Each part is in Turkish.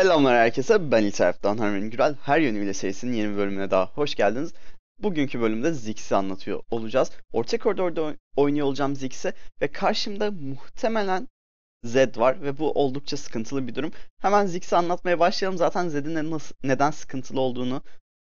Selamlar herkese, ben İlterf'ten Harman Gürel. Her yönüyle serisinin yeni bölümüne daha hoş geldiniz. Bugünkü bölümde Ziggs'i anlatıyor olacağız. Orta koridorda oy- oynuyor olacağım Ziggs'i ve karşımda muhtemelen Zed var ve bu oldukça sıkıntılı bir durum. Hemen Ziggs'i anlatmaya başlayalım. Zaten Zed'in nasıl, neden sıkıntılı olduğunu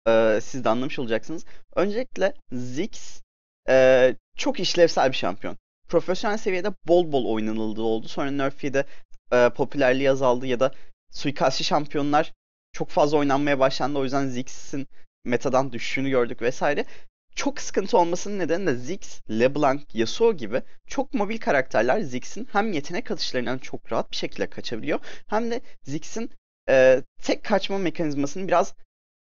e, siz de anlamış olacaksınız. Öncelikle Ziggs e, çok işlevsel bir şampiyon. Profesyonel seviyede bol bol oynanıldığı oldu. Sonra Nerf'de e, popülerliği azaldı ya da suikastçı şampiyonlar çok fazla oynanmaya başlandı. O yüzden Ziggs'in metadan düşüşünü gördük vesaire. Çok sıkıntı olmasının nedeni de Ziggs, LeBlanc, Yasuo gibi çok mobil karakterler Ziggs'in hem yetenek atışlarından çok rahat bir şekilde kaçabiliyor hem de Ziggs'in e, tek kaçma mekanizmasının biraz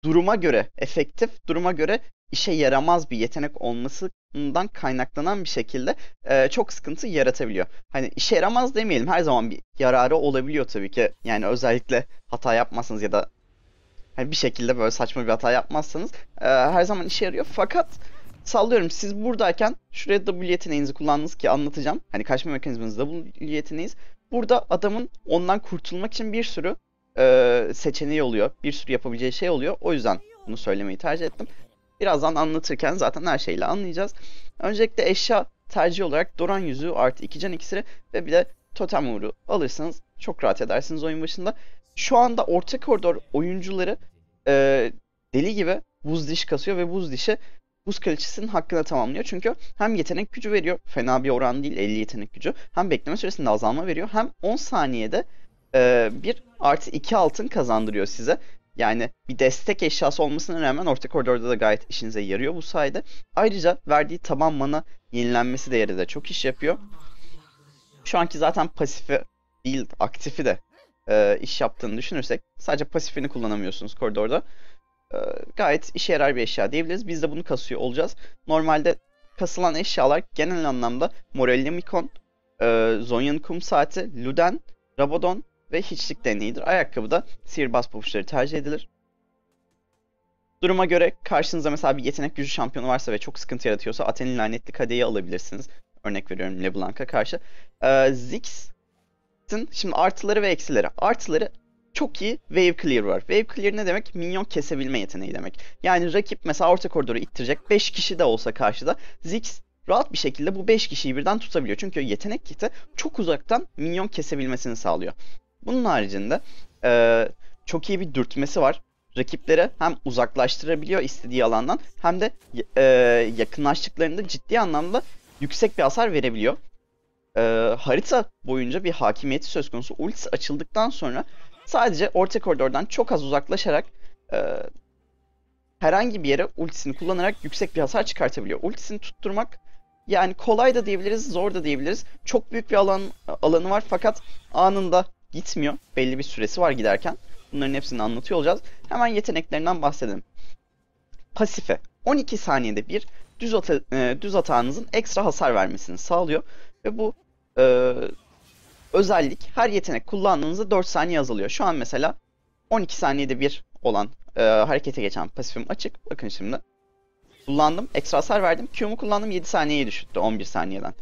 duruma göre efektif, duruma göre işe yaramaz bir yetenek olmasından kaynaklanan bir şekilde e, çok sıkıntı yaratabiliyor. Hani işe yaramaz demeyelim her zaman bir yararı olabiliyor tabii ki. Yani özellikle hata yapmazsanız ya da hani bir şekilde böyle saçma bir hata yapmazsanız e, her zaman işe yarıyor. Fakat sallıyorum siz buradayken şuraya W yeteneğinizi kullandınız ki anlatacağım. Hani kaçma mekanizmanız W yeteneğiniz. Burada adamın ondan kurtulmak için bir sürü e, seçeneği oluyor. Bir sürü yapabileceği şey oluyor. O yüzden bunu söylemeyi tercih ettim. Birazdan anlatırken zaten her şeyle anlayacağız. Öncelikle eşya tercih olarak Doran yüzüğü artı 2 can iksiri ve bir de totem uğru alırsanız çok rahat edersiniz oyun başında. Şu anda orta koridor oyuncuları e, deli gibi buz diş kasıyor ve buz dişi buz kraliçesinin hakkını tamamlıyor. Çünkü hem yetenek gücü veriyor. Fena bir oran değil 50 yetenek gücü. Hem bekleme süresinde azalma veriyor. Hem 10 saniyede e, bir artı 2 altın kazandırıyor size. Yani bir destek eşyası olmasına rağmen orta koridorda da gayet işinize yarıyor bu sayede. Ayrıca verdiği taban mana yenilenmesi değeri de çok iş yapıyor. Şu anki zaten pasifi değil aktifi de e, iş yaptığını düşünürsek sadece pasifini kullanamıyorsunuz koridorda. E, gayet işe yarar bir eşya diyebiliriz. Biz de bunu kasıyor olacağız. Normalde kasılan eşyalar genel anlamda Morelli Mikon, e, Zonya'nın kum saati, Luden, Rabadon ve hiçlik deneyidir. Ayakkabıda sihirbaz pabuçları tercih edilir. Duruma göre karşınızda mesela bir yetenek gücü şampiyonu varsa ve çok sıkıntı yaratıyorsa Athen'in lanetli kadeyi alabilirsiniz. Örnek veriyorum LeBlanc'a karşı. Ee, Ziggs'in şimdi artıları ve eksileri. Artıları çok iyi wave clear var. Wave clear ne demek? Minyon kesebilme yeteneği demek. Yani rakip mesela orta koridoru ittirecek 5 kişi de olsa karşıda Ziggs rahat bir şekilde bu 5 kişiyi birden tutabiliyor. Çünkü yetenek kiti çok uzaktan minyon kesebilmesini sağlıyor. Bunun haricinde e, çok iyi bir dürtmesi var. Rakiplere hem uzaklaştırabiliyor istediği alandan hem de e, yakınlaştıklarında ciddi anlamda yüksek bir hasar verebiliyor. E, harita boyunca bir hakimiyeti söz konusu. Ultisi açıldıktan sonra sadece orta koridordan çok az uzaklaşarak e, herhangi bir yere ultisini kullanarak yüksek bir hasar çıkartabiliyor. Ultisini tutturmak yani kolay da diyebiliriz, zor da diyebiliriz. Çok büyük bir alan alanı var fakat anında gitmiyor. Belli bir süresi var giderken. Bunların hepsini anlatıyor olacağız. Hemen yeteneklerinden bahsedelim. Pasife 12 saniyede bir düz, ata, e, düz atağınızın ekstra hasar vermesini sağlıyor. Ve bu e, özellik her yetenek kullandığınızda 4 saniye azalıyor. Şu an mesela 12 saniyede bir olan e, harekete geçen pasifim açık. Bakın şimdi. Kullandım. Ekstra hasar verdim. Q'mu kullandım 7 saniyeye düşürdü 11 saniyeden.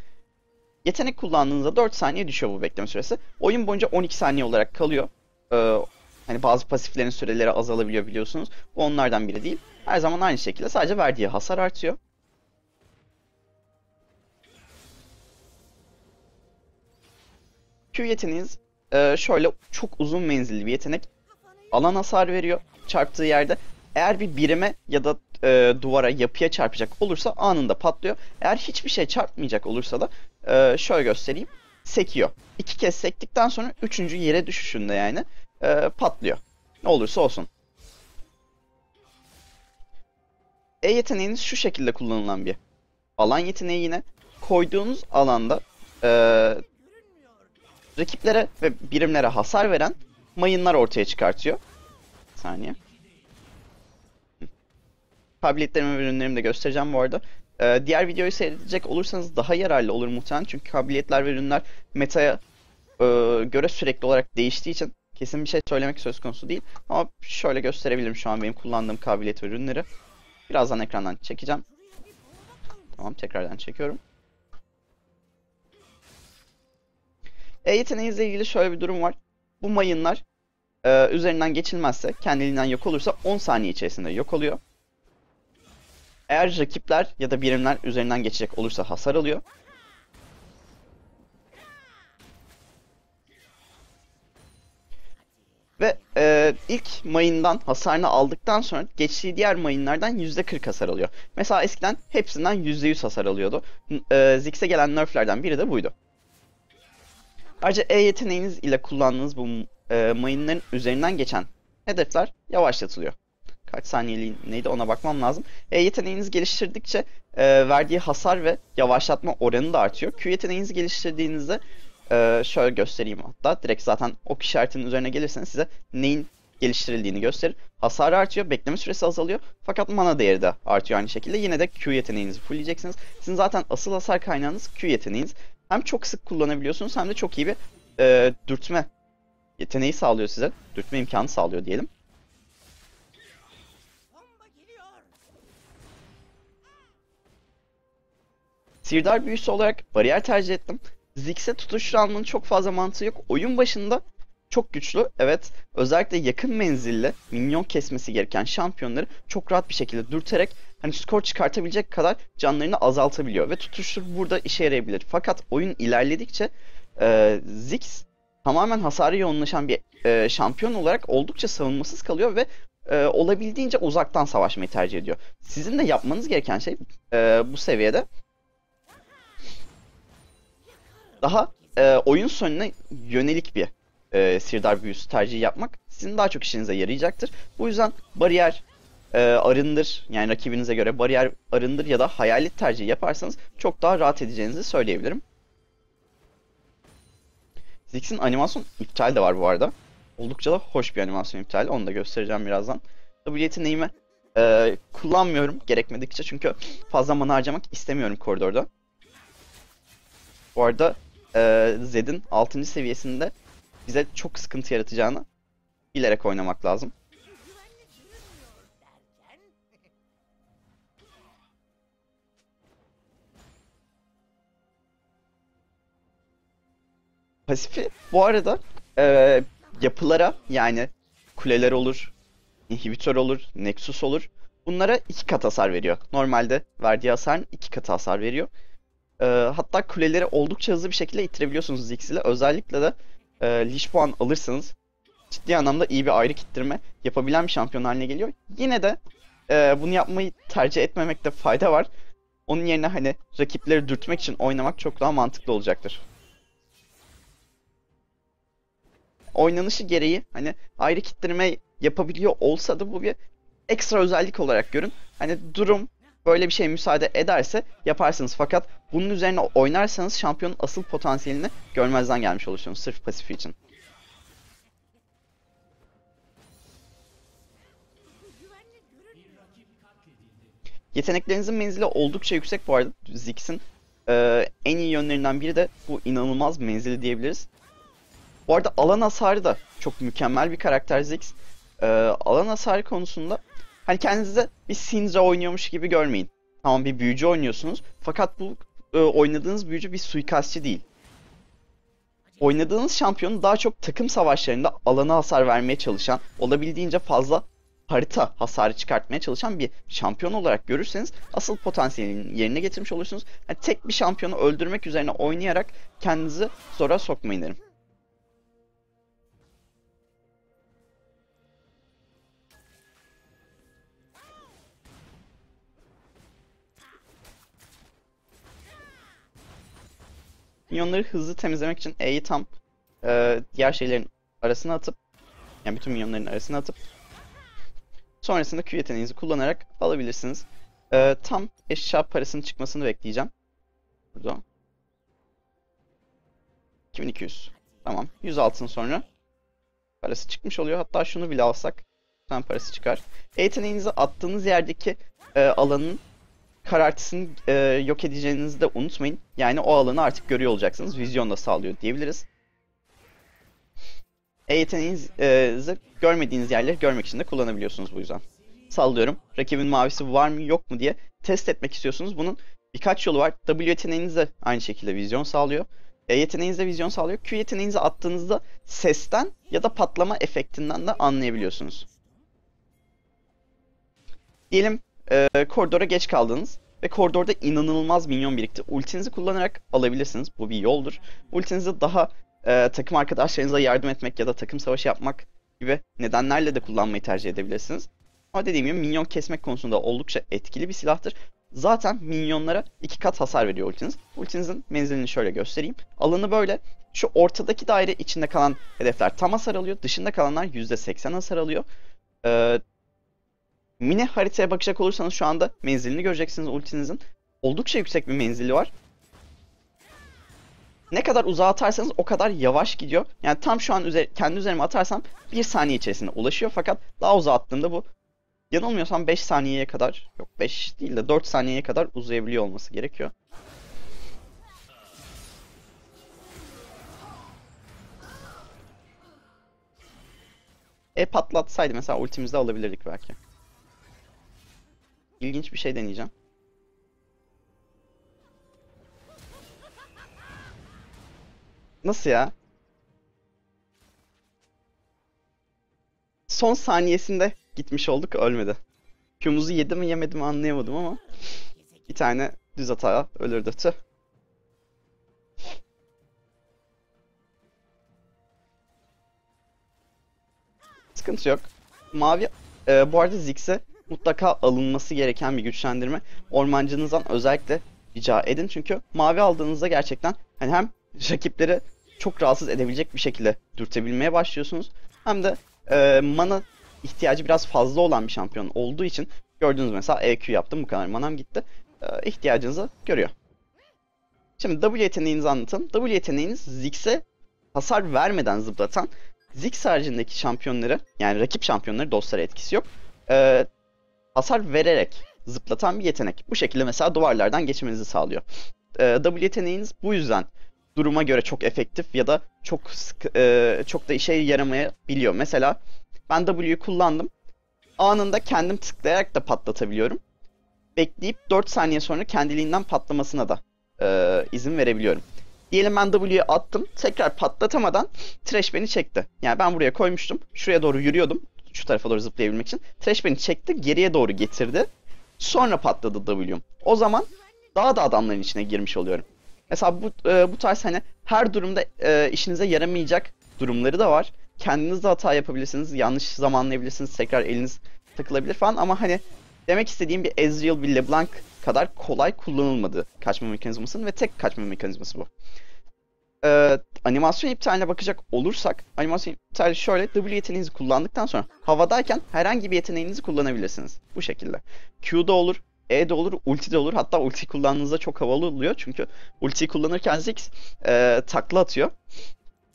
Yetenek kullandığınızda 4 saniye düşüyor bu bekleme süresi. Oyun boyunca 12 saniye olarak kalıyor. Ee, hani bazı pasiflerin süreleri azalabiliyor biliyorsunuz. Bu onlardan biri değil. Her zaman aynı şekilde sadece verdiği hasar artıyor. Q yeteneğiniz e, şöyle çok uzun menzilli bir yetenek. Alan hasar veriyor çarptığı yerde. Eğer bir birime ya da e, duvara, yapıya çarpacak olursa anında patlıyor. Eğer hiçbir şey çarpmayacak olursa da e, şöyle göstereyim. Sekiyor. İki kez sektikten sonra üçüncü yere düşüşünde yani e, patlıyor. Ne olursa olsun. E yeteneğiniz şu şekilde kullanılan bir alan yeteneği yine. Koyduğunuz alanda e, rakiplere ve birimlere hasar veren mayınlar ortaya çıkartıyor. Bir saniye. Kabiliyetlerimi ve ürünlerimi de göstereceğim bu arada. Ee, diğer videoyu seyredecek olursanız daha yararlı olur muhtemelen. Çünkü kabiliyetler ve ürünler metaya e, göre sürekli olarak değiştiği için kesin bir şey söylemek söz konusu değil. Ama şöyle gösterebilirim şu an benim kullandığım kabiliyet ve ürünleri. Birazdan ekrandan çekeceğim. Tamam tekrardan çekiyorum. E yeteneğinizle ilgili şöyle bir durum var. Bu mayınlar e, üzerinden geçilmezse, kendiliğinden yok olursa 10 saniye içerisinde yok oluyor. Eğer rakipler ya da birimler üzerinden geçecek olursa hasar alıyor. Ve e, ilk mayından hasarını aldıktan sonra geçtiği diğer mayınlardan %40 hasar alıyor. Mesela eskiden hepsinden %100 hasar alıyordu. E, Ziggs'e gelen nerflerden biri de buydu. Ayrıca E yeteneğiniz ile kullandığınız bu e, mayınların üzerinden geçen hedefler yavaşlatılıyor. Kaç saniyeliği neydi ona bakmam lazım. E yeteneğinizi geliştirdikçe e, verdiği hasar ve yavaşlatma oranı da artıyor. Q yeteneğinizi geliştirdiğinizde ee, şöyle göstereyim hatta. Direkt zaten ok işaretinin üzerine gelirseniz size neyin geliştirildiğini gösterir. Hasar artıyor, bekleme süresi azalıyor. Fakat mana değeri de artıyor aynı şekilde. Yine de Q yeteneğinizi fullleyeceksiniz. Sizin zaten asıl hasar kaynağınız Q yeteneğiniz. Hem çok sık kullanabiliyorsunuz hem de çok iyi bir e, dürtme yeteneği sağlıyor size. Dürtme imkanı sağlıyor diyelim. Sirdar büyüsü olarak bariyer tercih ettim. Ziggs'e tutuştur almanın çok fazla mantığı yok. Oyun başında çok güçlü. Evet özellikle yakın menzilli minyon kesmesi gereken şampiyonları çok rahat bir şekilde dürterek hani skor çıkartabilecek kadar canlarını azaltabiliyor. Ve tutuştur burada işe yarayabilir. Fakat oyun ilerledikçe e, Ziggs tamamen hasarı yoğunlaşan bir e, şampiyon olarak oldukça savunmasız kalıyor ve e, olabildiğince uzaktan savaşmayı tercih ediyor. Sizin de yapmanız gereken şey e, bu seviyede daha e, oyun sonuna yönelik bir e, sirdar büyüsü tercih yapmak sizin daha çok işinize yarayacaktır. Bu yüzden bariyer e, arındır yani rakibinize göre bariyer arındır ya da hayalet tercih yaparsanız çok daha rahat edeceğinizi söyleyebilirim. Ziggs'in animasyon iptal de var bu arada. Oldukça da hoş bir animasyon iptali. Onu da göstereceğim birazdan. W yeteneğimi e, kullanmıyorum gerekmedikçe çünkü fazla mana harcamak istemiyorum koridorda. Bu arada e, Zed'in 6. seviyesinde bize çok sıkıntı yaratacağını bilerek oynamak lazım. Pasifi bu arada e, yapılara yani kuleler olur, inhibitör olur, nexus olur. Bunlara iki kat hasar veriyor. Normalde verdiği hasarın iki katı hasar veriyor. E, hatta kuleleri oldukça hızlı bir şekilde ittirebiliyorsunuz Ziggs ile. Özellikle de e, Lich puan alırsanız ciddi anlamda iyi bir ayrı kittirme yapabilen bir şampiyon haline geliyor. Yine de e, bunu yapmayı tercih etmemekte fayda var. Onun yerine hani rakipleri dürtmek için oynamak çok daha mantıklı olacaktır. Oynanışı gereği hani ayrı kittirme yapabiliyor olsa da bu bir ekstra özellik olarak görün. Hani durum böyle bir şey müsaade ederse yaparsınız. Fakat bunun üzerine oynarsanız şampiyonun asıl potansiyelini görmezden gelmiş olursunuz sırf pasif için. Yeteneklerinizin menzili oldukça yüksek bu arada. Ziggs'in e, en iyi yönlerinden biri de bu inanılmaz menzili diyebiliriz. Bu arada alan hasarı da çok mükemmel bir karakter Ziggs. E, alan hasarı konusunda Hani kendinizi bir Syndra oynuyormuş gibi görmeyin. Tamam bir büyücü oynuyorsunuz. Fakat bu e, oynadığınız büyücü bir suikastçı değil. Oynadığınız şampiyonu daha çok takım savaşlarında alana hasar vermeye çalışan, olabildiğince fazla harita hasarı çıkartmaya çalışan bir şampiyon olarak görürseniz asıl potansiyelini yerine getirmiş olursunuz. Yani tek bir şampiyonu öldürmek üzerine oynayarak kendinizi zora sokmayın derim. Minyonları hızlı temizlemek için E'yi tam e, diğer şeylerin arasına atıp yani bütün minyonların arasına atıp sonrasında Q yeteneğinizi kullanarak alabilirsiniz. E, tam eşya parasının çıkmasını bekleyeceğim. Burada. 2200. Tamam. 100 altın sonra parası çıkmış oluyor. Hatta şunu bile alsak tam parası çıkar. E yeteneğinizi attığınız yerdeki e, alanın karartısını e, yok edeceğinizi de unutmayın. Yani o alanı artık görüyor olacaksınız. Vizyon da sağlıyor diyebiliriz. E yeteneğinizi e, görmediğiniz yerleri görmek için de kullanabiliyorsunuz bu yüzden. Sallıyorum. Rakibin mavisi var mı yok mu diye test etmek istiyorsunuz. Bunun birkaç yolu var. W yeteneğiniz aynı şekilde vizyon sağlıyor. E yeteneğinize vizyon sağlıyor. Q yeteneğinizi attığınızda sesten ya da patlama efektinden de anlayabiliyorsunuz. Diyelim e, koridora geç kaldınız ve koridorda inanılmaz minyon birikti. Ultinizi kullanarak alabilirsiniz. Bu bir yoldur. Ultinizi daha e, takım arkadaşlarınıza yardım etmek ya da takım savaşı yapmak gibi nedenlerle de kullanmayı tercih edebilirsiniz. Ama dediğim gibi minyon kesmek konusunda oldukça etkili bir silahtır. Zaten minyonlara iki kat hasar veriyor ultiniz. Ultinizin menzilini şöyle göstereyim. Alanı böyle. Şu ortadaki daire içinde kalan hedefler tam hasar alıyor. Dışında kalanlar %80 hasar alıyor. Ee, mini haritaya bakacak olursanız şu anda menzilini göreceksiniz ultinizin. Oldukça yüksek bir menzili var. Ne kadar uzağa atarsanız o kadar yavaş gidiyor. Yani tam şu an üzer kendi üzerime atarsam bir saniye içerisinde ulaşıyor. Fakat daha uzağa attığımda bu yanılmıyorsam 5 saniyeye kadar yok 5 değil de 4 saniyeye kadar uzayabiliyor olması gerekiyor. E patlatsaydı mesela ultimizde alabilirdik belki. İlginç bir şey deneyeceğim. Nasıl ya? Son saniyesinde gitmiş olduk ölmedi. Q'muzu yedi mi yemedi mi anlayamadım ama bir tane düz hata ölürdü. Tüh. Sıkıntı yok. Mavi e, bu arada Ziggs'e mutlaka alınması gereken bir güçlendirme. Ormancınızdan özellikle rica edin çünkü mavi aldığınızda gerçekten hani hem rakipleri çok rahatsız edebilecek bir şekilde dürtebilmeye başlıyorsunuz. Hem de e, mana ihtiyacı biraz fazla olan bir şampiyon olduğu için gördüğünüz mesela EQ yaptım bu kadar manam gitti. E, ihtiyacınızı görüyor. Şimdi W yeteneğinizi anlatın. W yeteneğiniz Ziggs'e hasar vermeden zıplatan Ziggs haricindeki şampiyonları yani rakip şampiyonları dostlara etkisi yok. E, hasar vererek zıplatan bir yetenek. Bu şekilde mesela duvarlardan geçmenizi sağlıyor. E, w yeteneğiniz bu yüzden duruma göre çok efektif ya da çok sıkı, e, çok da işe yaramayabiliyor. Mesela ben W'yu kullandım. Anında kendim tıklayarak da patlatabiliyorum. Bekleyip 4 saniye sonra kendiliğinden patlamasına da e, izin verebiliyorum. Diyelim ben W'yu attım. Tekrar patlatamadan Trash beni çekti. Yani ben buraya koymuştum. Şuraya doğru yürüyordum. Şu tarafa doğru zıplayabilmek için. Trash beni çekti. Geriye doğru getirdi. Sonra patladı W'm. O zaman daha da adamların içine girmiş oluyorum. Mesela bu e, bu tarz hani her durumda e, işinize yaramayacak durumları da var. Kendiniz de hata yapabilirsiniz, yanlış zamanlayabilirsiniz, tekrar eliniz takılabilir falan ama hani demek istediğim bir Ezreal, bir LeBlanc kadar kolay kullanılmadı kaçma mekanizmasının ve tek kaçma mekanizması bu. Ee, animasyon iptaline bakacak olursak, animasyon iptali şöyle, W yeteneğinizi kullandıktan sonra havadayken herhangi bir yeteneğinizi kullanabilirsiniz. Bu şekilde. Q'da olur, e de olur, ulti de olur. Hatta ulti kullandığınızda çok havalı oluyor. Çünkü ultiyi kullanırken Ziggs e, takla atıyor.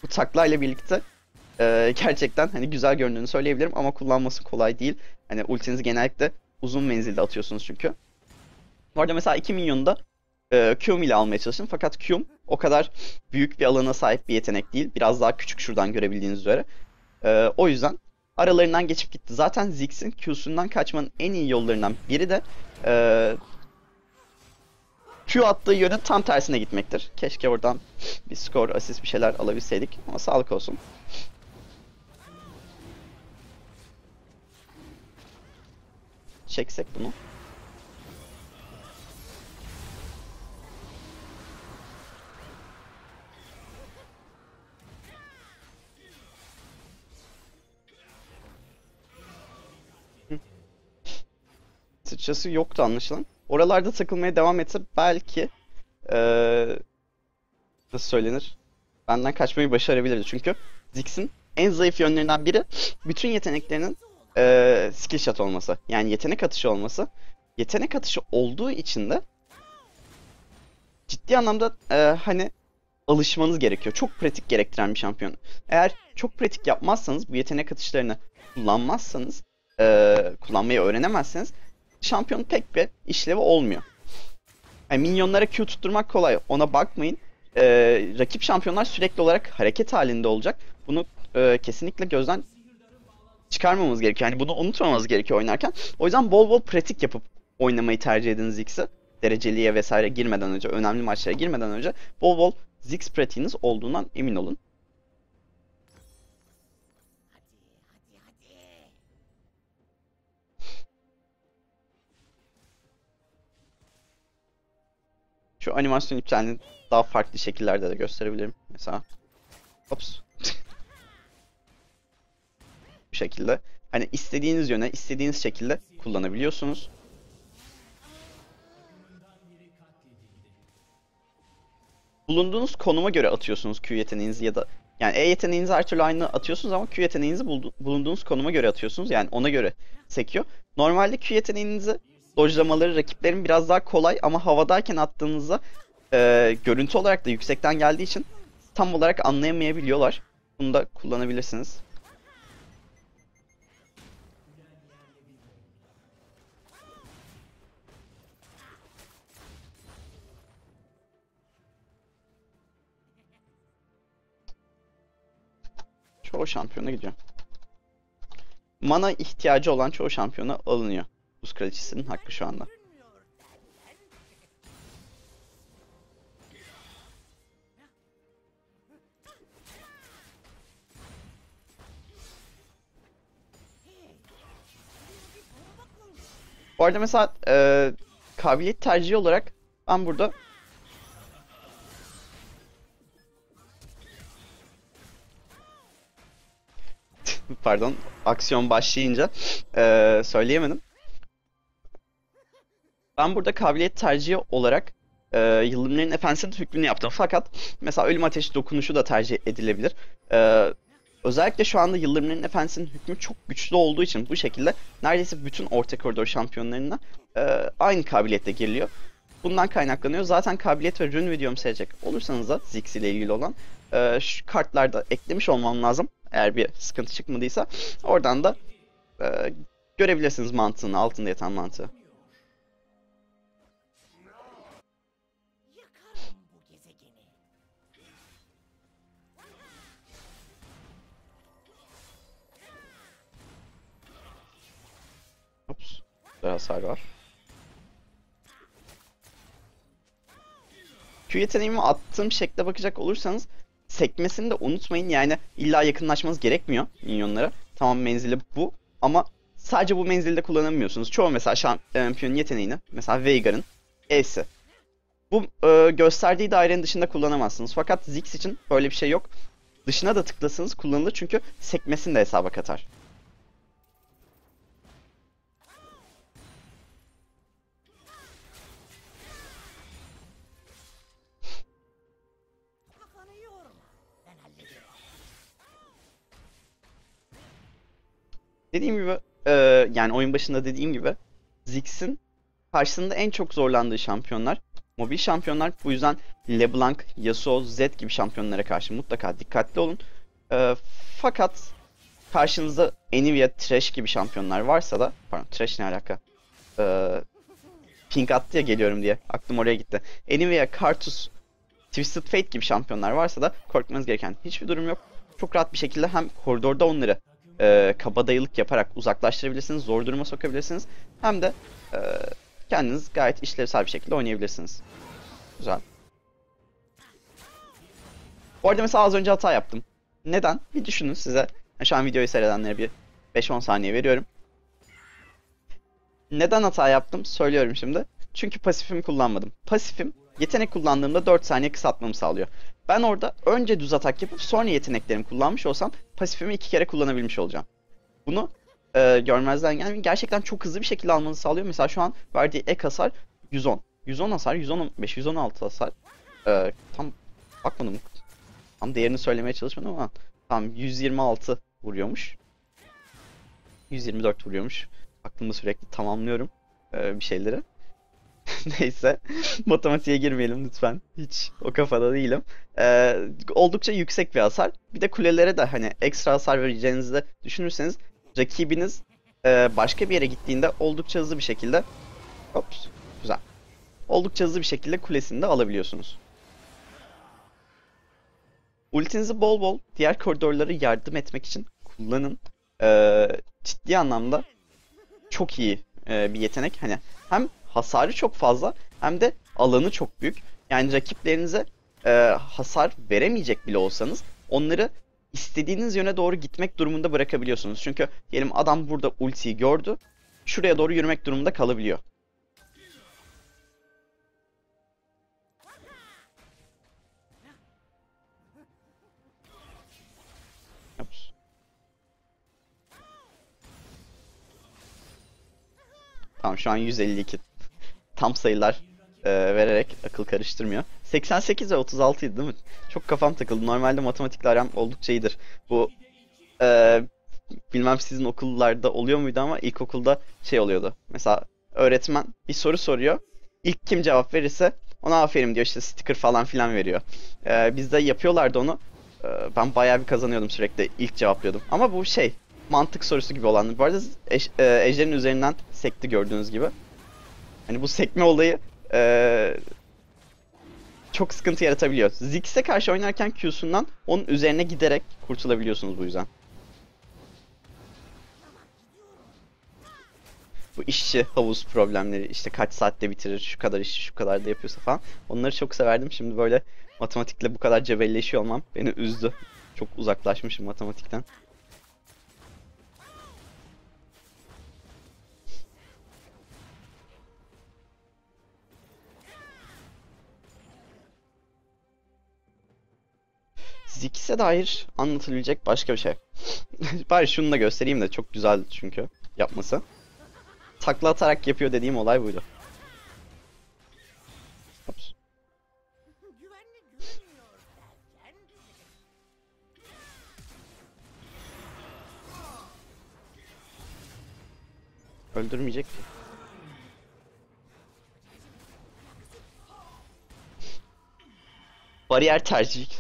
Bu takla ile birlikte e, gerçekten hani güzel göründüğünü söyleyebilirim ama kullanması kolay değil. Hani ultinizi genellikle uzun menzilde atıyorsunuz çünkü. Bu mesela 2 milyonda e, Q'm ile almaya çalıştım. Fakat Q'm o kadar büyük bir alana sahip bir yetenek değil. Biraz daha küçük şuradan görebildiğiniz üzere. E, o yüzden aralarından geçip gitti. Zaten Ziggs'in Q'sundan kaçmanın en iyi yollarından biri de e, Q attığı yönün tam tersine gitmektir. Keşke oradan bir skor, asist bir şeyler alabilseydik. Ama sağlık olsun. Çeksek bunu. Sıçrası yoktu anlaşılan. Oralarda takılmaya devam etse belki ee, nasıl söylenir? Benden kaçmayı başarabilirdi. Çünkü Ziggs'in en zayıf yönlerinden biri bütün yeteneklerinin e, skill shot olması. Yani yetenek atışı olması. Yetenek atışı olduğu için de ciddi anlamda e, hani alışmanız gerekiyor. Çok pratik gerektiren bir şampiyon. Eğer çok pratik yapmazsanız, bu yetenek atışlarını kullanmazsanız, e, kullanmayı öğrenemezseniz şampiyon pek bir işlevi olmuyor. Yani minyonlara Q tutturmak kolay. Ona bakmayın. E, rakip şampiyonlar sürekli olarak hareket halinde olacak. Bunu e, kesinlikle gözden çıkarmamamız gerekiyor. Yani bunu unutmamamız gerekiyor oynarken. O yüzden bol bol pratik yapıp oynamayı tercih edin Ziggs'i. dereceliğe vesaire girmeden önce, önemli maçlara girmeden önce bol bol Ziggs pratiğiniz olduğundan emin olun. Şu animasyon iptalini daha farklı şekillerde de gösterebilirim. Mesela Ops. Bu şekilde. Hani istediğiniz yöne, istediğiniz şekilde kullanabiliyorsunuz. Bulunduğunuz konuma göre atıyorsunuz Q yeteneğinizi ya da yani E yeteneğinizi her türlü aynı atıyorsunuz ama Q yeteneğinizi bulunduğunuz konuma göre atıyorsunuz. Yani ona göre sekiyor. Normalde Q yeteneğinizi dojlamaları rakiplerin biraz daha kolay ama havadayken attığınızda e, görüntü olarak da yüksekten geldiği için tam olarak anlayamayabiliyorlar. Bunu da kullanabilirsiniz. Çoğu şampiyona gidiyor. Mana ihtiyacı olan çoğu şampiyona alınıyor. Buz kraliçesinin hakkı şu anda. Bu arada mesela e, kabiliyet tercihi olarak ben burada pardon aksiyon başlayınca e, söyleyemedim. Ben burada kabiliyet tercihi olarak e, Yıldırımların Efendisi'nin hükmünü yaptım. Fakat mesela Ölüm Ateşi dokunuşu da tercih edilebilir. E, özellikle şu anda Yıldırımların Efendisi'nin hükmü çok güçlü olduğu için bu şekilde neredeyse bütün orta koridor şampiyonlarına e, aynı kabiliyette giriliyor. Bundan kaynaklanıyor. Zaten kabiliyet ve rune videomu seyredecek olursanız da Ziggs ile ilgili olan e, şu kartlarda eklemiş olmam lazım. Eğer bir sıkıntı çıkmadıysa. Oradan da e, görebilirsiniz mantığını, altında yatan mantığı. Güzel hasar var. Q yeteneğimi attığım şekle bakacak olursanız sekmesini de unutmayın. Yani illa yakınlaşmanız gerekmiyor minyonlara. Tamam menzili bu ama sadece bu menzilde kullanamıyorsunuz. Çoğu mesela şampiyon yeteneğini mesela Veigar'ın E'si. Bu e, gösterdiği dairenin dışında kullanamazsınız. Fakat Ziggs için böyle bir şey yok. Dışına da tıklasanız kullanılır çünkü sekmesini de hesaba katar. Dediğim gibi e, yani oyun başında dediğim gibi Ziggs'in karşısında en çok zorlandığı şampiyonlar mobil şampiyonlar. Bu yüzden LeBlanc, Yasuo, Zed gibi şampiyonlara karşı mutlaka dikkatli olun. E, fakat karşınızda Anivia, Thresh gibi şampiyonlar varsa da pardon Thresh ne alaka? E, Pink attı ya geliyorum diye. Aklım oraya gitti. Anivia, Karthus, Twisted Fate gibi şampiyonlar varsa da korkmanız gereken hiçbir durum yok. Çok rahat bir şekilde hem koridorda onları e, kabadayılık yaparak uzaklaştırabilirsiniz, zor duruma sokabilirsiniz. Hem de e, kendiniz gayet işlevsel bir şekilde oynayabilirsiniz. Güzel. Bu arada mesela az önce hata yaptım. Neden? Bir düşünün size. Şu an videoyu seyredenlere bir 5-10 saniye veriyorum. Neden hata yaptım? Söylüyorum şimdi. Çünkü pasifimi kullanmadım. Pasifim yetenek kullandığımda 4 saniye kısaltmamı sağlıyor. Ben orada önce düz atak yapıp sonra yeteneklerimi kullanmış olsam pasifimi iki kere kullanabilmiş olacağım. Bunu e, görmezden gelmeyin. Gerçekten çok hızlı bir şekilde almanızı sağlıyor. Mesela şu an verdiği ek hasar 110. 110 hasar, 115, 116 hasar. E, tam bakmadım. Tam değerini söylemeye çalışmadım ama tam 126 vuruyormuş. 124 vuruyormuş. Aklımda sürekli tamamlıyorum e, bir şeyleri. Neyse. Matematiğe girmeyelim lütfen. Hiç o kafada değilim. Ee, oldukça yüksek bir hasar. Bir de kulelere de hani ekstra hasar vereceğinizi de düşünürseniz rakibiniz e, başka bir yere gittiğinde oldukça hızlı bir şekilde Ops, güzel. Oldukça hızlı bir şekilde kulesini de alabiliyorsunuz. Ultinizi bol bol diğer koridorlara yardım etmek için kullanın. Ee, ciddi anlamda çok iyi e, bir yetenek. Hani hem hasarı çok fazla hem de alanı çok büyük. Yani rakiplerinize e, hasar veremeyecek bile olsanız onları istediğiniz yöne doğru gitmek durumunda bırakabiliyorsunuz. Çünkü diyelim adam burada ultiyi gördü. Şuraya doğru yürümek durumunda kalabiliyor. Tamam şu an 152. Tam sayılar e, vererek akıl karıştırmıyor. 88 ve 36 idi değil mi? Çok kafam takıldı. Normalde matematikle aram oldukça iyidir. Bu e, bilmem sizin okullarda oluyor muydu ama ilkokulda şey oluyordu. Mesela öğretmen bir soru soruyor. İlk kim cevap verirse ona aferin diyor işte sticker falan filan veriyor. E, bizde yapıyorlardı onu. E, ben bayağı bir kazanıyordum sürekli ilk cevaplıyordum. Ama bu şey mantık sorusu gibi olan. Bu arada eş, e, ejderin üzerinden sekti gördüğünüz gibi. Hani bu sekme olayı e, çok sıkıntı yaratabiliyor. Ziggs'e karşı oynarken Q'sundan onun üzerine giderek kurtulabiliyorsunuz bu yüzden. Bu işçi havuz problemleri işte kaç saatte bitirir, şu kadar işi şu kadar da yapıyorsa falan. Onları çok severdim. Şimdi böyle matematikle bu kadar cebelleşiyor olmam beni üzdü. Çok uzaklaşmışım matematikten. Ziggs'e dair anlatılabilecek başka bir şey. Bari şunu da göstereyim de çok güzel çünkü yapması. Takla atarak yapıyor dediğim olay buydu. Ops. Güvenli güvenmiyor derken... Öldürmeyecek ki. Bariyer tercih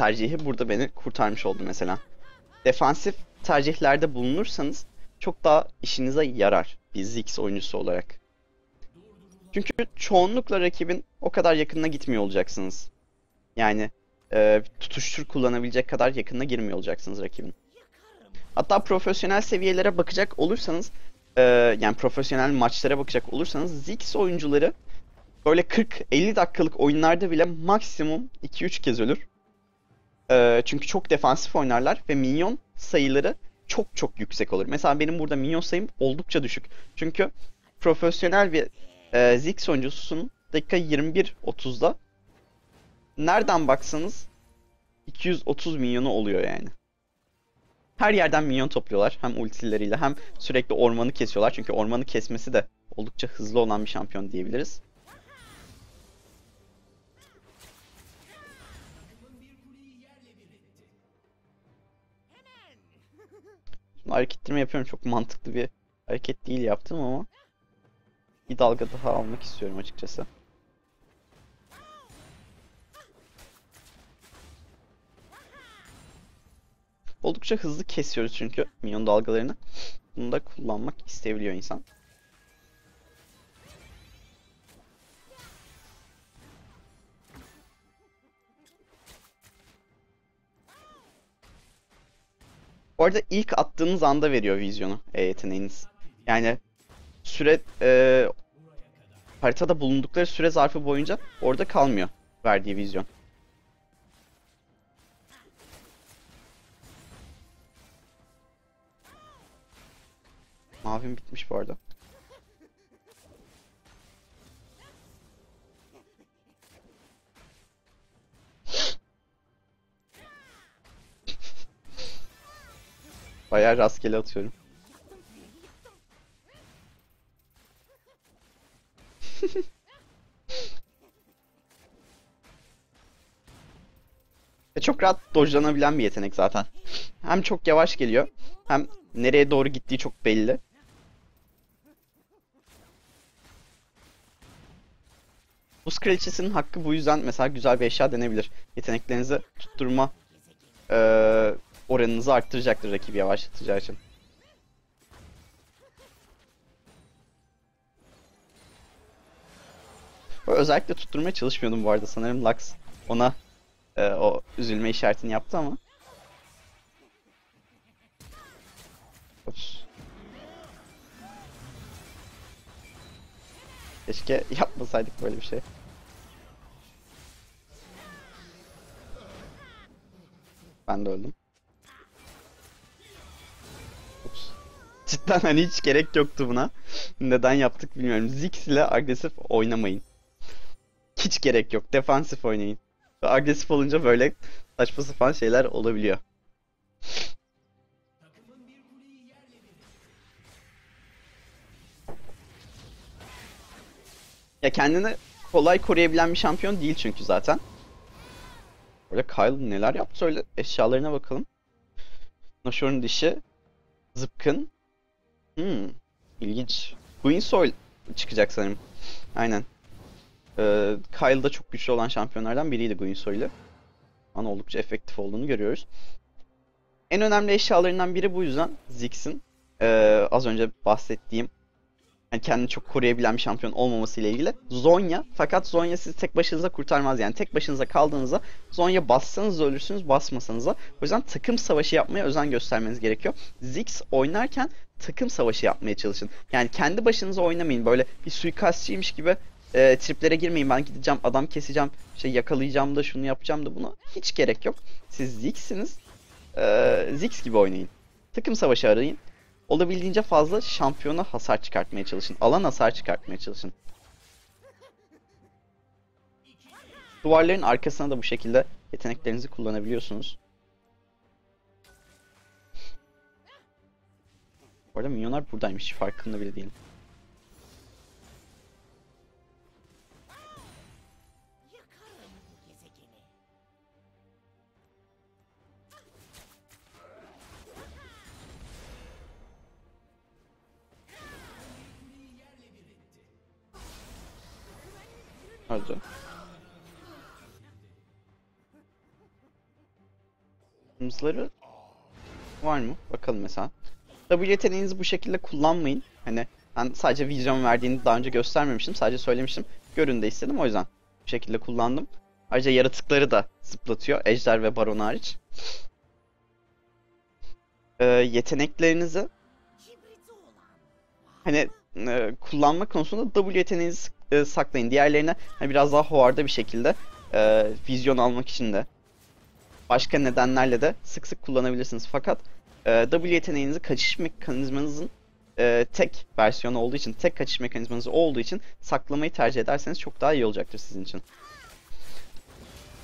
tercihi burada beni kurtarmış oldu mesela. Defansif tercihlerde bulunursanız çok daha işinize yarar bir Ziggs oyuncusu olarak. Çünkü çoğunlukla rakibin o kadar yakınına gitmiyor olacaksınız. Yani e, tutuştur kullanabilecek kadar yakınına girmiyor olacaksınız rakibin. Hatta profesyonel seviyelere bakacak olursanız e, yani profesyonel maçlara bakacak olursanız Ziggs oyuncuları böyle 40-50 dakikalık oyunlarda bile maksimum 2-3 kez ölür. E, çünkü çok defansif oynarlar ve minyon sayıları çok çok yüksek olur. Mesela benim burada minyon sayım oldukça düşük. Çünkü profesyonel bir e, Ziggs oyuncusunun dakika 21-30'da nereden baksanız 230 milyonu oluyor yani. Her yerden minyon topluyorlar. Hem ultileriyle hem sürekli ormanı kesiyorlar. Çünkü ormanı kesmesi de oldukça hızlı olan bir şampiyon diyebiliriz. Şimdi hareketlerimi yapıyorum. Çok mantıklı bir hareket değil yaptım ama bir dalga daha almak istiyorum açıkçası. Oldukça hızlı kesiyoruz çünkü minyon dalgalarını. Bunu da kullanmak isteyebiliyor insan. Bu arada ilk attığınız anda veriyor vizyonu E yeteneğiniz. Yani süre e, haritada bulundukları süre zarfı boyunca orada kalmıyor verdiği vizyon. Mavim bitmiş bu arada. Bayağı rastgele atıyorum. Ve çok rahat dojlanabilen bir yetenek zaten. Hem çok yavaş geliyor, hem nereye doğru gittiği çok belli. Buz kraliçesinin hakkı bu yüzden mesela güzel bir eşya denebilir. Yeteneklerinizi tutturma eee, oranınızı arttıracaktır rakibi yavaşlatacağı için. Özellikle tutturmaya çalışmıyordum bu arada. Sanırım Lux ona e, o üzülme işaretini yaptı ama. Ops. Keşke yapmasaydık böyle bir şey. Ben de öldüm. Cidden hani hiç gerek yoktu buna. Neden yaptık bilmiyorum. Ziggs ile agresif oynamayın. Hiç gerek yok. Defansif oynayın. Agresif olunca böyle saçma sapan şeyler olabiliyor. Ya kendini kolay koruyabilen bir şampiyon değil çünkü zaten. Böyle Kyle neler yaptı söyle eşyalarına bakalım. Nashor'un dişi. Zıpkın. Hmm, ilginç. Guinsoil çıkacak sanırım. Aynen. Ee, Kyle da çok güçlü olan şampiyonlardan biriydi Guinsoil'i. Ama oldukça efektif olduğunu görüyoruz. En önemli eşyalarından biri bu yüzden Ziggs'in ee, az önce bahsettiğim yani kendini çok koruyabilen bir şampiyon olmaması ile ilgili. Zonya fakat Zonya sizi tek başınıza kurtarmaz yani tek başınıza kaldığınızda Zonya bassanız ölürsünüz basmasanız da. O yüzden takım savaşı yapmaya özen göstermeniz gerekiyor. Ziggs oynarken takım savaşı yapmaya çalışın. Yani kendi başınıza oynamayın böyle bir suikastçıymış gibi e, triplere girmeyin. Ben gideceğim adam keseceğim şey yakalayacağım da şunu yapacağım da buna hiç gerek yok. Siz Ziggs'iniz. E, Ziggs gibi oynayın. Takım savaşı arayın olabildiğince fazla şampiyona hasar çıkartmaya çalışın. Alan hasar çıkartmaya çalışın. Duvarların arkasına da bu şekilde yeteneklerinizi kullanabiliyorsunuz. Bu arada minyonlar buradaymış. Farkında bile değilim. Kırmızıları var mı? Bakalım mesela. W yeteneğinizi bu şekilde kullanmayın. Hani ben sadece vizyon verdiğini daha önce göstermemiştim. Sadece söylemiştim. Görün de istedim. O yüzden bu şekilde kullandım. Ayrıca yaratıkları da zıplatıyor. Ejder ve Baron hariç. Ee, yeteneklerinizi hani e, kullanma konusunda W yeteneğinizi e, saklayın. Diğerlerine hani biraz daha hovarda bir şekilde e, vizyon almak için de başka nedenlerle de sık sık kullanabilirsiniz. Fakat e, W yeteneğinizi kaçış mekanizmanızın e, tek versiyonu olduğu için, tek kaçış mekanizmanız olduğu için saklamayı tercih ederseniz çok daha iyi olacaktır sizin için.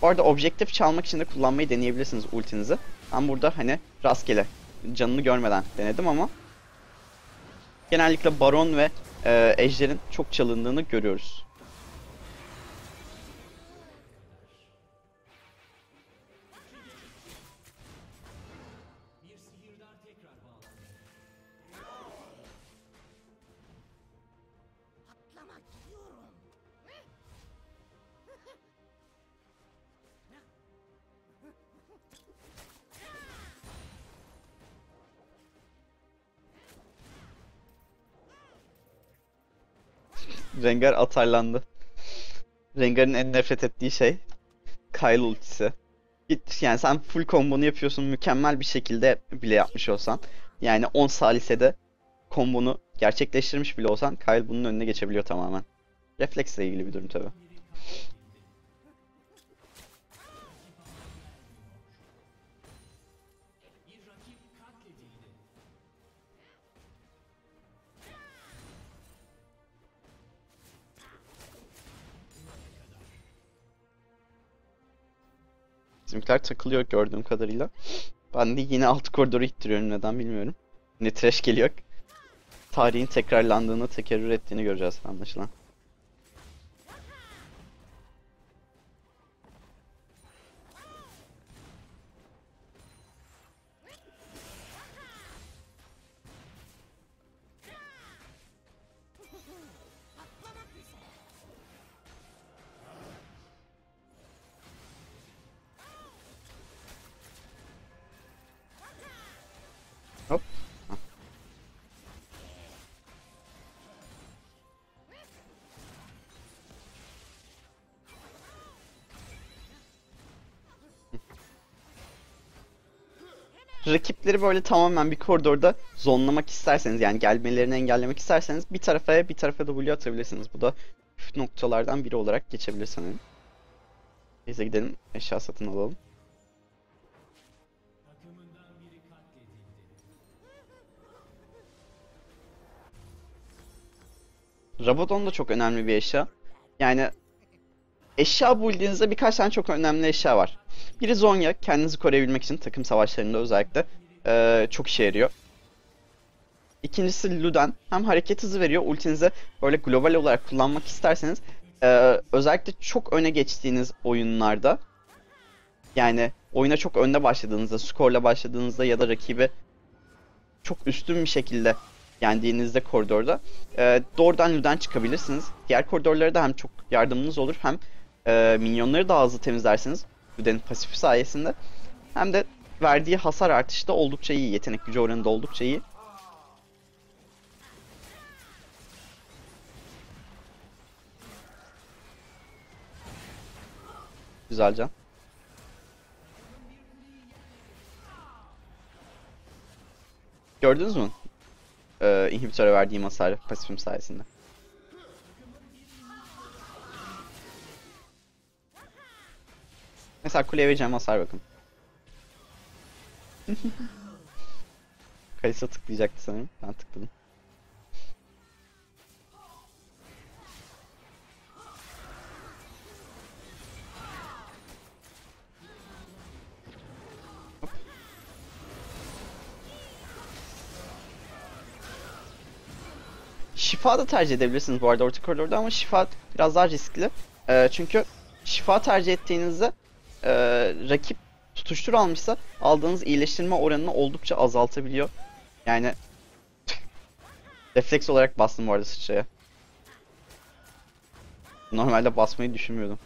Bu arada objektif çalmak için de kullanmayı deneyebilirsiniz ultinizi. Ben burada hani rastgele canını görmeden denedim ama genellikle Baron ve e, Ejder'in çok çalındığını görüyoruz. Rengar atarlandı. Rengar'ın en nefret ettiği şey Kyle ultisi. Git yani sen full kombonu yapıyorsun mükemmel bir şekilde bile yapmış olsan. Yani 10 salisede kombonu gerçekleştirmiş bile olsan Kyle bunun önüne geçebiliyor tamamen. Refleksle ilgili bir durum tabi. Bizimkiler takılıyor gördüğüm kadarıyla. Ben de yine alt koridoru ittiriyorum neden bilmiyorum. Yine trash geliyor. Tarihin tekrarlandığını, tekerrür ettiğini göreceğiz anlaşılan. Rakipleri böyle tamamen bir koridorda zonlamak isterseniz yani gelmelerini engellemek isterseniz bir tarafa bir tarafa W atabilirsiniz. Bu da püf noktalardan biri olarak geçebilir sanırım. Bize gidelim eşya satın alalım. Rabadon da çok önemli bir eşya. Yani eşya bulduğunuzda birkaç tane çok önemli eşya var. Biri Zonya, kendinizi koruyabilmek için takım savaşlarında özellikle eee, çok işe yarıyor. İkincisi Luden, hem hareket hızı veriyor, ultinizi böyle global olarak kullanmak isterseniz eee, özellikle çok öne geçtiğiniz oyunlarda yani oyuna çok önde başladığınızda, skorla başladığınızda ya da rakibi çok üstün bir şekilde yendiğinizde koridorda e, doğrudan Luden çıkabilirsiniz. Diğer koridorlara da hem çok yardımınız olur hem e, minyonları daha hızlı temizlersiniz Luden'in pasifi sayesinde. Hem de verdiği hasar artışı da oldukça iyi. Yetenek gücü oranı da oldukça iyi. Güzel can. Gördünüz mü? Ee, inhibitöre verdiğim hasarı pasifim sayesinde. Mesela kuleye vereceğim hasar bakın. Kalisa tıklayacaktı sanırım. Ben tıkladım. Şifa da tercih edebilirsiniz bu arada orta koridorda ama şifa biraz daha riskli. Ee, çünkü şifa tercih ettiğinizde e, rakip tutuştur almışsa aldığınız iyileştirme oranını oldukça azaltabiliyor. Yani refleks olarak bastım bu arada sıçraya. Normalde basmayı düşünmüyordum.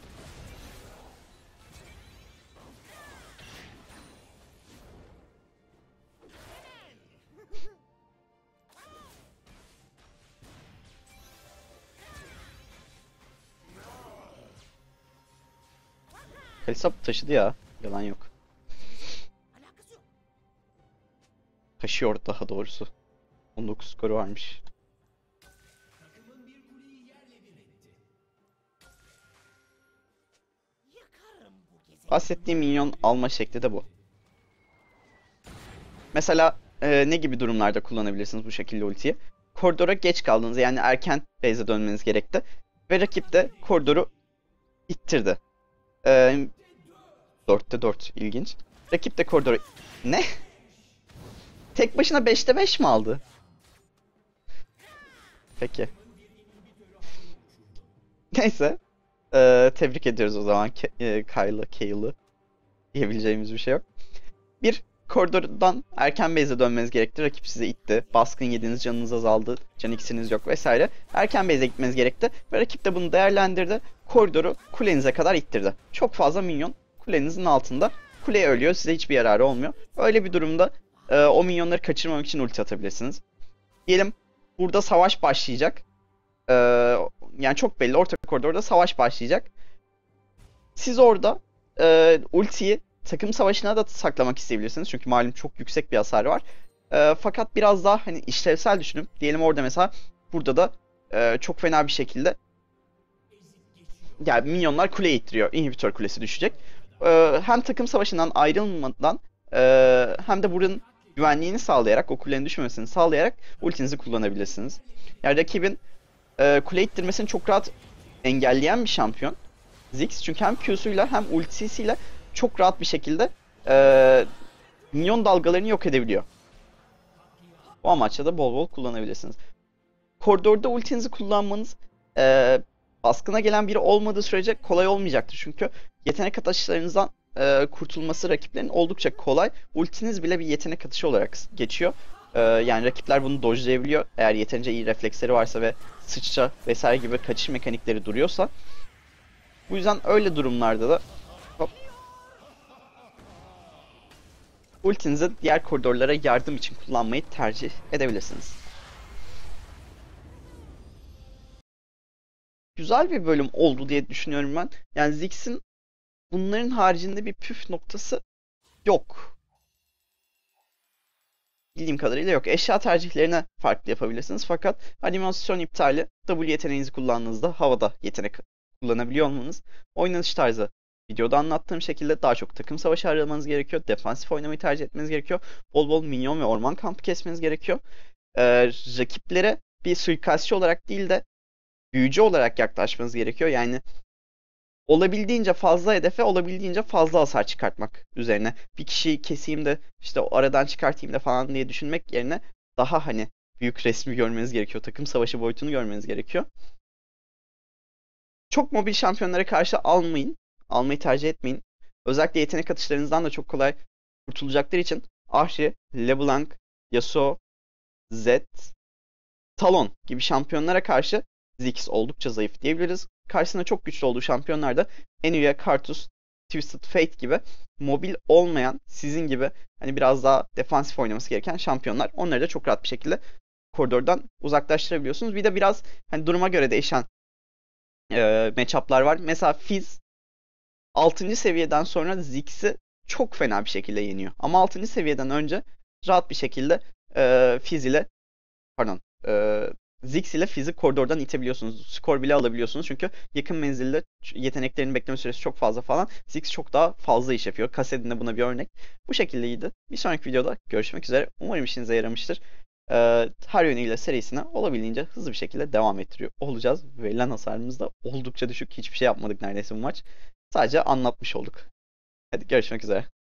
Kalisa taşıdı ya. Yalan yok. Taşıyor daha doğrusu. 19 skoru varmış. Bahsettiğim minyon alma şekli de bu. Mesela e, ne gibi durumlarda kullanabilirsiniz bu şekilde ultiyi? Koridora geç kaldınız yani erken base'e dönmeniz gerekti. Ve rakip de koridoru ittirdi. E, 4'te 4 ilginç. Rakip de koridoru... Ne? Tek başına 5'te 5 mi aldı? Peki. Neyse. Ee, tebrik ediyoruz o zaman Ke- e, Kyle'ı, Kale'ı. Diyebileceğimiz bir şey yok. Bir, koridordan erken base'e dönmeniz gerekti. Rakip sizi itti. Baskın yediğiniz canınız azaldı. Can iksiriniz yok vesaire. Erken base'e gitmeniz gerekti. Ve rakip de bunu değerlendirdi. Koridoru kulenize kadar ittirdi. Çok fazla minyon kulenizin altında. Kuleye ölüyor. Size hiçbir yararı olmuyor. Öyle bir durumda e, o minyonları kaçırmamak için ulti atabilirsiniz. Diyelim burada savaş başlayacak. Ee, yani çok belli orta koridorda savaş başlayacak. Siz orada e, ultiyi takım savaşına da saklamak isteyebilirsiniz. Çünkü malum çok yüksek bir hasar var. E, fakat biraz daha hani işlevsel düşünüp diyelim orada mesela burada da e, çok fena bir şekilde yani minyonlar kuleye ittiriyor. İnhibitör kulesi düşecek. E, hem takım savaşından ayrılmadan e, hem de buranın güvenliğini sağlayarak, o kulenin düşmemesini sağlayarak ultinizi kullanabilirsiniz. Yani rakibin e, kule ittirmesini çok rahat engelleyen bir şampiyon. Ziggs çünkü hem Q'suyla hem ultisiyle çok rahat bir şekilde e, minyon dalgalarını yok edebiliyor. O amaçla da bol bol kullanabilirsiniz. Koridorda ultinizi kullanmanız e, baskına gelen biri olmadığı sürece kolay olmayacaktır. Çünkü yetenek atışlarınızdan e, kurtulması rakiplerin oldukça kolay. Ultiniz bile bir yetenek atışı olarak geçiyor. E, yani rakipler bunu dojlayabiliyor. Eğer yeterince iyi refleksleri varsa ve sıçra vesaire gibi kaçış mekanikleri duruyorsa. Bu yüzden öyle durumlarda da hop, ultinizi diğer koridorlara yardım için kullanmayı tercih edebilirsiniz. Güzel bir bölüm oldu diye düşünüyorum ben. Yani Ziggs'in bunların haricinde bir püf noktası yok. bildiğim kadarıyla yok. Eşya tercihlerine farklı yapabilirsiniz fakat animasyon iptali W yeteneğinizi kullandığınızda havada yetenek kullanabiliyor olmanız. Oynanış tarzı videoda anlattığım şekilde daha çok takım savaşı aramanız gerekiyor. Defansif oynamayı tercih etmeniz gerekiyor. Bol bol minyon ve orman kampı kesmeniz gerekiyor. Ee, rakiplere bir suikastçı olarak değil de büyücü olarak yaklaşmanız gerekiyor. Yani olabildiğince fazla hedefe olabildiğince fazla hasar çıkartmak üzerine. Bir kişiyi keseyim de işte o aradan çıkartayım da falan diye düşünmek yerine daha hani büyük resmi görmeniz gerekiyor. Takım savaşı boyutunu görmeniz gerekiyor. Çok mobil şampiyonlara karşı almayın. Almayı tercih etmeyin. Özellikle yetenek atışlarınızdan da çok kolay kurtulacakları için Ahri, LeBlanc, Yasuo, Zed, Talon gibi şampiyonlara karşı Ziggs oldukça zayıf diyebiliriz. Karşısında çok güçlü olduğu şampiyonlar da Enuya, Karthus, Twisted Fate gibi mobil olmayan sizin gibi hani biraz daha defansif oynaması gereken şampiyonlar. Onları da çok rahat bir şekilde koridordan uzaklaştırabiliyorsunuz. Bir de biraz hani duruma göre değişen e, matchup'lar var. Mesela Fizz 6. seviyeden sonra Ziggs'i çok fena bir şekilde yeniyor. Ama 6. seviyeden önce rahat bir şekilde e, Fizz ile pardon e, Ziggs ile Fizz'i koridordan itebiliyorsunuz. Skor bile alabiliyorsunuz. Çünkü yakın menzilde yeteneklerin bekleme süresi çok fazla falan. Ziggs çok daha fazla iş yapıyor. Kassedin de buna bir örnek. Bu şekildeydi. Bir sonraki videoda görüşmek üzere. Umarım işinize yaramıştır. Ee, her yönüyle serisine olabildiğince hızlı bir şekilde devam ettiriyor olacağız. Verilen hasarımız da oldukça düşük. Hiçbir şey yapmadık neredeyse bu maç. Sadece anlatmış olduk. Hadi görüşmek üzere.